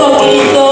Yeah.